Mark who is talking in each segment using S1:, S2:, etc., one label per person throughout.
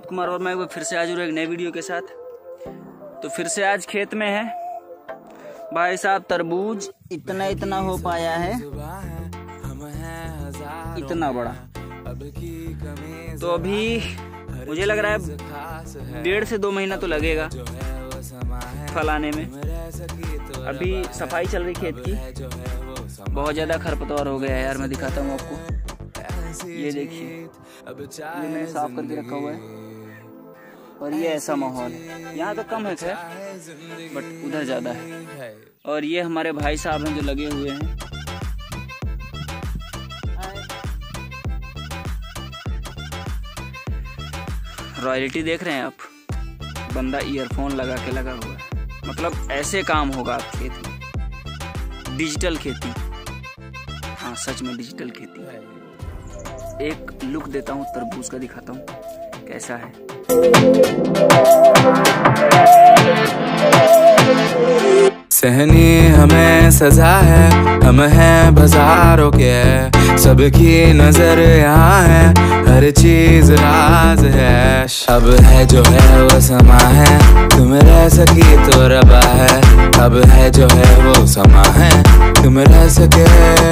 S1: कुमार वर्मा एक बार फिर से आज एक नए वीडियो के साथ। तो फिर से आज खेत में है। भाई साहब, तरबूज इतना इतना हो पाया है। इतना बड़ा। तो अभी मुझे लग रहा है डेढ़ से दो महीना तो लगेगा फल आने में। अभी सफ़ाई चल रही खेत की। बहुत ज़्यादा खरपतवार हो गया है यार, मैं दिखाता हूँ आपको। ये देखिए ये मैंने साफ़ करके रखा हुआ है। और ये ऐसा माहौल है यहाँ तो कम है खैर बट उधर ज़्यादा है। और ये हमारे भाई साहब हैं जो लगे हुए हैं। रॉयल्टी देख रहे हैं आप? बंदा ईयरफोन लगा के लगा हुआ है। मतलब ऐसे काम होगा आप खेत डिजिटल खेती। हाँ सच में डिजिटल खेती। एक लुक देता हूँ, तरबूज का दिखाता हूँ, कैसा है।
S2: सहनी हमें सजा है, हम हैं बाजारों के। सबकी नज़र यहाँ है, हर चीज़ राज है। अब है जो है वो समा है, तुम रह सकी तो रबा है। अब है जो है वो समा है, तुम रह सके।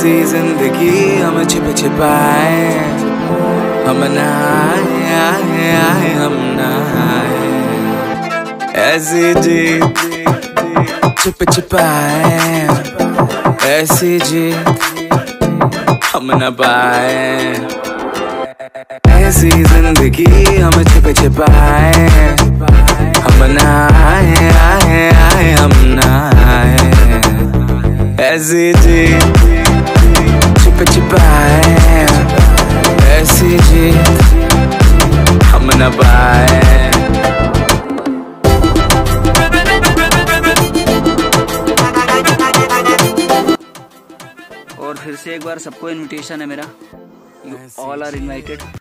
S2: ऐसी ज़िंदगी हम छिप छिपाए, हम नहाए, आए आए, हम नहाए। ऐसी जी छिप छिपाए, ऐसी जी हम न पाए। ऐसी ज़िंदगी हम छिप छिपाए, हम नहाए छिप छिपाए ऐसी जी हम न पाए।
S1: और फिर से एक बार सबको इनविटेशन है मेरा। You all are invited